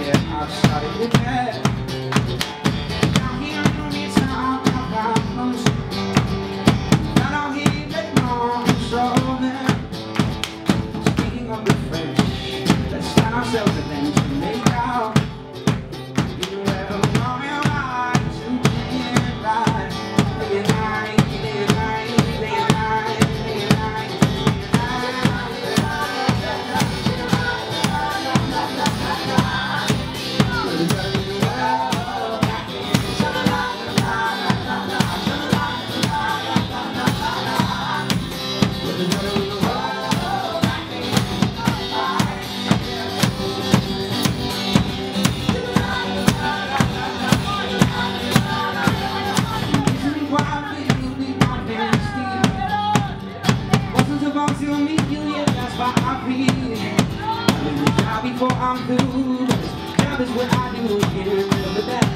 Yeah, I'm sorry. Yeah. I'm good. job is what I do. here. remember that.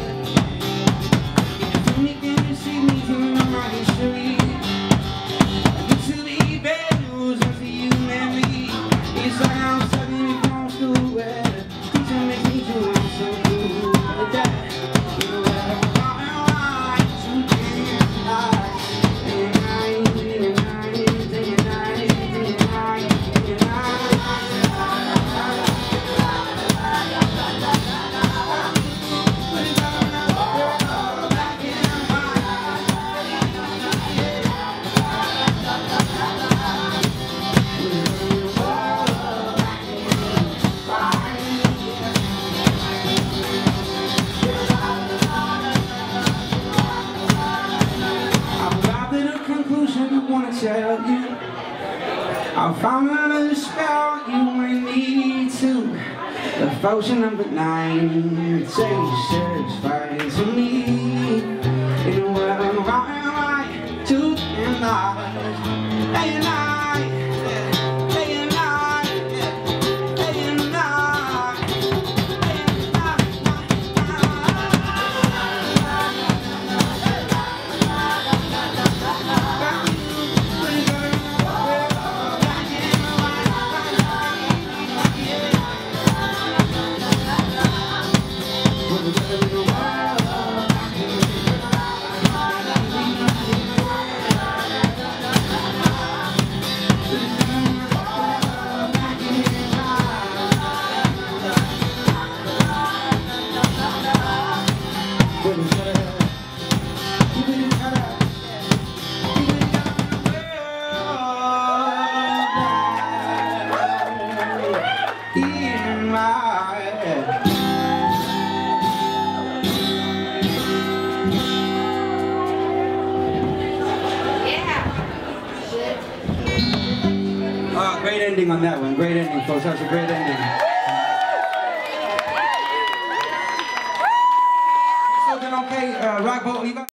Tell you. I found another spell you might need to. Devotion number nine, taste satisfied to me. And truth and lies, day and night, great ending on that one. Great ending, folks. That was a great ending.